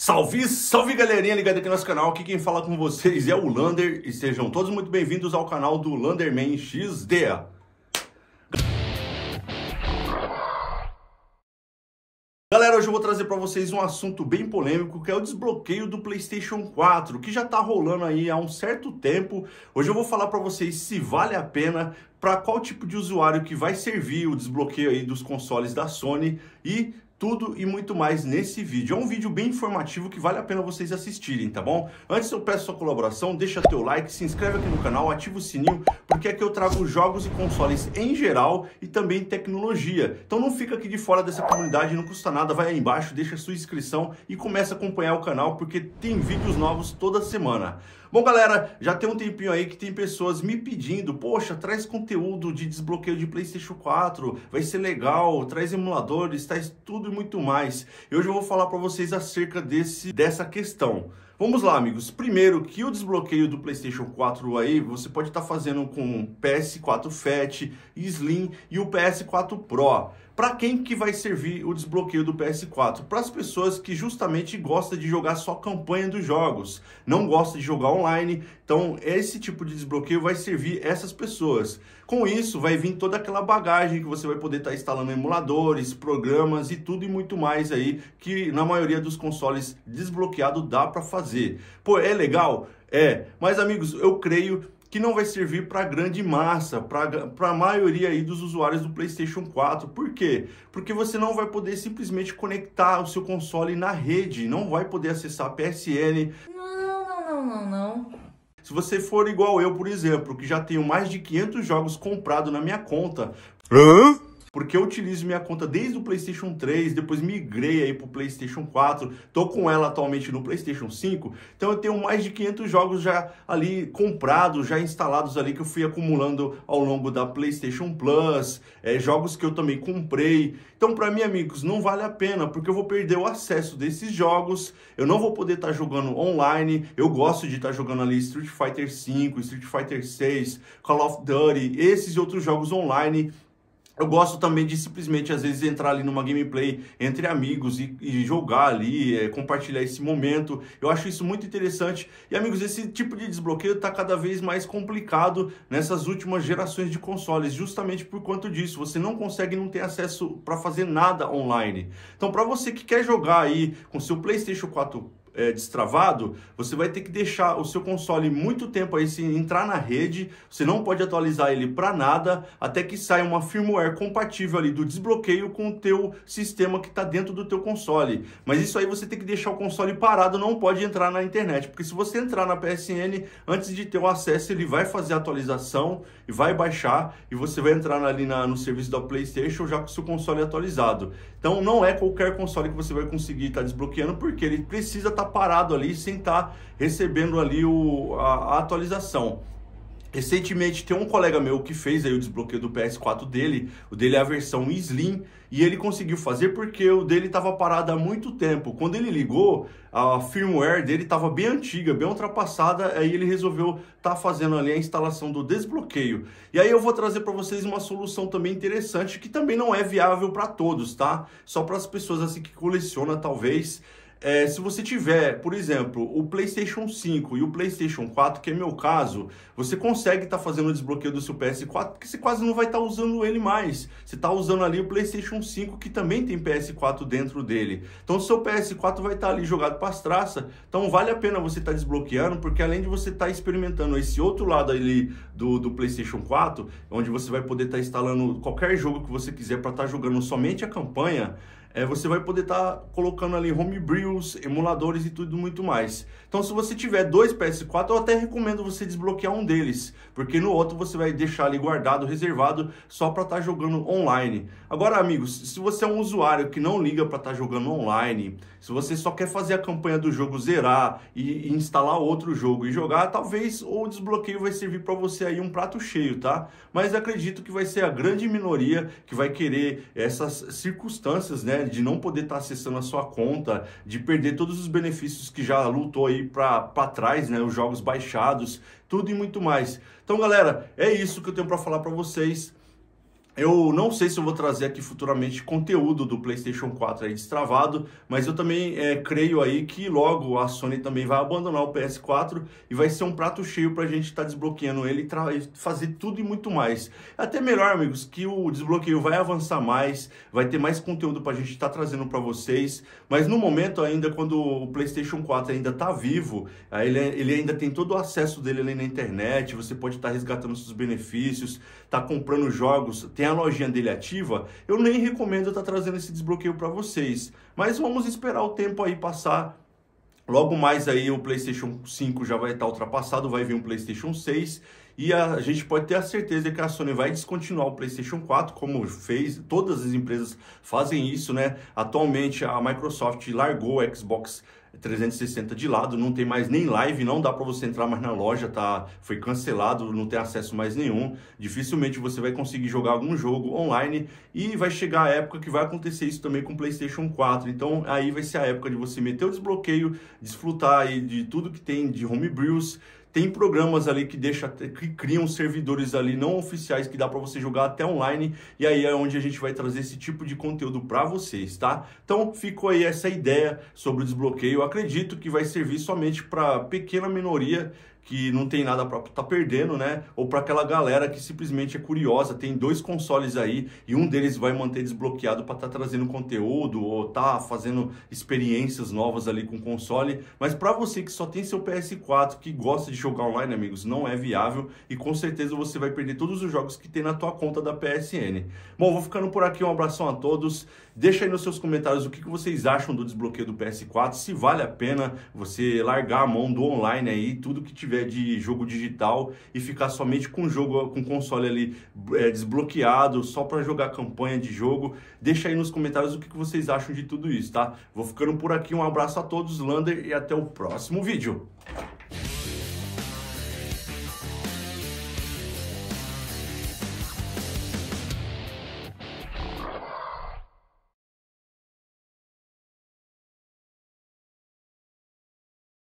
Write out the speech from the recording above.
Salve, salve galerinha ligada aqui no nosso canal, aqui quem fala com vocês é o Lander e sejam todos muito bem-vindos ao canal do Landerman XD. Galera, hoje eu vou trazer para vocês um assunto bem polêmico, que é o desbloqueio do PlayStation 4, que já tá rolando aí há um certo tempo. Hoje eu vou falar para vocês se vale a pena, para qual tipo de usuário que vai servir o desbloqueio aí dos consoles da Sony e tudo e muito mais nesse vídeo. É um vídeo bem informativo que vale a pena vocês assistirem, tá bom? Antes eu peço sua colaboração, deixa teu like, se inscreve aqui no canal, ativa o sininho, porque aqui eu trago jogos e consoles em geral e também tecnologia. Então não fica aqui de fora dessa comunidade, não custa nada, vai aí embaixo, deixa sua inscrição e começa a acompanhar o canal, porque tem vídeos novos toda semana. Bom, galera, já tem um tempinho aí que tem pessoas me pedindo, poxa, traz conteúdo de desbloqueio de PlayStation 4, vai ser legal, traz emuladores, traz tudo e muito mais. E hoje eu vou falar para vocês acerca desse dessa questão. Vamos lá, amigos. Primeiro, que o desbloqueio do PlayStation 4 aí, você pode estar tá fazendo com PS4 Fat, Slim e o PS4 Pro. Para quem que vai servir o desbloqueio do PS4? Para as pessoas que justamente gostam de jogar só campanha dos jogos, não gostam de jogar online. Então, esse tipo de desbloqueio vai servir essas pessoas. Com isso, vai vir toda aquela bagagem que você vai poder estar tá instalando emuladores, programas e tudo e muito mais aí que na maioria dos consoles desbloqueado dá para fazer. Pô, é legal? É, mas amigos, eu creio que não vai servir para a grande massa, para a maioria aí dos usuários do PlayStation 4. Por quê? Porque você não vai poder simplesmente conectar o seu console na rede, não vai poder acessar a PSN. Não, não, não, não, não. Se você for igual eu, por exemplo, que já tenho mais de 500 jogos comprados na minha conta. Hã? Porque eu utilizo minha conta desde o PlayStation 3, depois migrei aí para o PlayStation 4, tô com ela atualmente no PlayStation 5, então eu tenho mais de 500 jogos já ali comprados, já instalados ali que eu fui acumulando ao longo da PlayStation Plus, é, jogos que eu também comprei. Então, para mim, amigos, não vale a pena, porque eu vou perder o acesso desses jogos, eu não vou poder estar tá jogando online. Eu gosto de estar tá jogando ali Street Fighter 5, Street Fighter 6, Call of Duty, esses e outros jogos online eu gosto também de simplesmente, às vezes, entrar ali numa gameplay entre amigos e, e jogar ali, é, compartilhar esse momento. Eu acho isso muito interessante. E, amigos, esse tipo de desbloqueio está cada vez mais complicado nessas últimas gerações de consoles, justamente por conta disso. Você não consegue, não ter acesso para fazer nada online. Então, para você que quer jogar aí com seu PlayStation 4 é, destravado, você vai ter que deixar o seu console muito tempo aí sem entrar na rede, você não pode atualizar ele para nada, até que saia uma firmware compatível ali do desbloqueio com o teu sistema que está dentro do teu console. Mas isso aí você tem que deixar o console parado, não pode entrar na internet, porque se você entrar na PSN, antes de ter o acesso, ele vai fazer a atualização e vai baixar, e você vai entrar ali na, no serviço da PlayStation já com o seu console atualizado. Então não é qualquer console que você vai conseguir estar tá desbloqueando, porque ele precisa estar tá parado ali sem estar tá recebendo ali o, a, a atualização. Recentemente tem um colega meu que fez aí o desbloqueio do PS4 dele, o dele é a versão Slim, e ele conseguiu fazer porque o dele estava parado há muito tempo. Quando ele ligou, a firmware dele estava bem antiga, bem ultrapassada, aí ele resolveu estar tá fazendo ali a instalação do desbloqueio. E aí eu vou trazer para vocês uma solução também interessante que também não é viável para todos, tá? Só para as pessoas assim que colecionam talvez. É, se você tiver, por exemplo, o PlayStation 5 e o PlayStation 4, que é meu caso, você consegue estar tá fazendo o desbloqueio do seu PS4, porque você quase não vai estar tá usando ele mais. Você está usando ali o PlayStation 5, que também tem PS4 dentro dele. Então, o seu PS4 vai estar tá ali jogado para as traças. Então, vale a pena você estar tá desbloqueando, porque além de você estar tá experimentando esse outro lado ali do, do PlayStation 4, onde você vai poder estar tá instalando qualquer jogo que você quiser para estar jogando somente a campanha, é, você vai poder estar tá colocando ali homebrews, emuladores e tudo muito mais. Então, se você tiver dois PS4, eu até recomendo você desbloquear um deles, porque no outro você vai deixar ali guardado, reservado, só para estar tá jogando online. Agora, amigos, se você é um usuário que não liga para estar tá jogando online, se você só quer fazer a campanha do jogo zerar e, e instalar outro jogo e jogar, talvez o desbloqueio vai servir para você aí um prato cheio, tá? Mas acredito que vai ser a grande minoria que vai querer essas circunstâncias, né? De não poder estar tá acessando a sua conta, de perder todos os benefícios que já lutou aí para trás, né? Os jogos baixados, tudo e muito mais. Então, galera, é isso que eu tenho para falar para vocês. Eu não sei se eu vou trazer aqui futuramente conteúdo do PlayStation 4 aí destravado, mas eu também é, creio aí que logo a Sony também vai abandonar o PS4 e vai ser um prato cheio para a gente estar tá desbloqueando ele e fazer tudo e muito mais. Até melhor, amigos, que o desbloqueio vai avançar mais, vai ter mais conteúdo para a gente estar tá trazendo para vocês, mas no momento ainda, quando o PlayStation 4 ainda está vivo, ele, ele ainda tem todo o acesso dele ali na internet, você pode estar tá resgatando seus benefícios, tá comprando jogos, tem a lojinha dele ativa, eu nem recomendo estar tá trazendo esse desbloqueio para vocês. Mas vamos esperar o tempo aí passar. Logo mais aí o PlayStation 5 já vai estar tá ultrapassado, vai vir um PlayStation 6 e a, gente pode ter a certeza que a Sony vai descontinuar o PlayStation 4, como fez, todas as empresas fazem isso, né? Atualmente a Microsoft largou o Xbox 360 de lado, não tem mais nem live, não dá para você entrar mais na loja, tá? Foi cancelado, não tem acesso mais nenhum. Dificilmente você vai conseguir jogar algum jogo online e vai chegar a época que vai acontecer isso também com o PlayStation 4. Então aí vai ser a época de você meter o desbloqueio, desfrutar aí de tudo que tem de homebrews, tem programas ali que deixa, que criam servidores ali não oficiais que dá para você jogar até online e aí é onde a gente vai trazer esse tipo de conteúdo para vocês, tá? Então ficou aí essa ideia sobre o desbloqueio. Eu acredito que vai servir somente para pequena minoria que não tem nada para tá perdendo, né? Ou para aquela galera que simplesmente é curiosa, tem dois consoles aí e um deles vai manter desbloqueado para estar tá trazendo conteúdo ou tá fazendo experiências novas ali com o console. Mas para você que só tem seu PS4, que gosta de jogar online, amigos, não é viável e com certeza você vai perder todos os jogos que tem na tua conta da PSN. Bom, vou ficando por aqui, um abração a todos. Deixa aí nos seus comentários o que vocês acham do desbloqueio do PS4, se vale a pena você largar a mão do online aí, tudo que tiver de jogo digital e ficar somente com o jogo, com o console ali é, desbloqueado, só para jogar campanha de jogo. Deixa aí nos comentários o que, que vocês acham de tudo isso, tá? Vou ficando por aqui, um abraço a todos, Lander, e até o próximo vídeo.